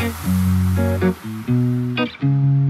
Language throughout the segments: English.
Thank you.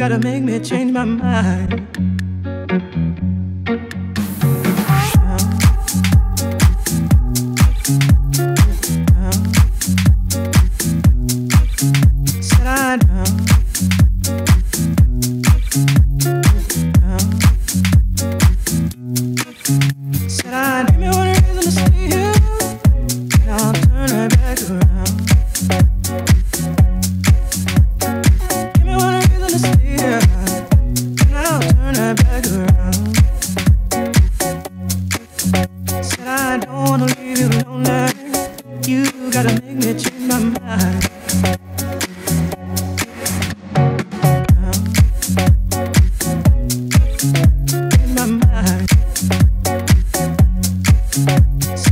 gotta make me change my mind.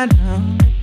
right now.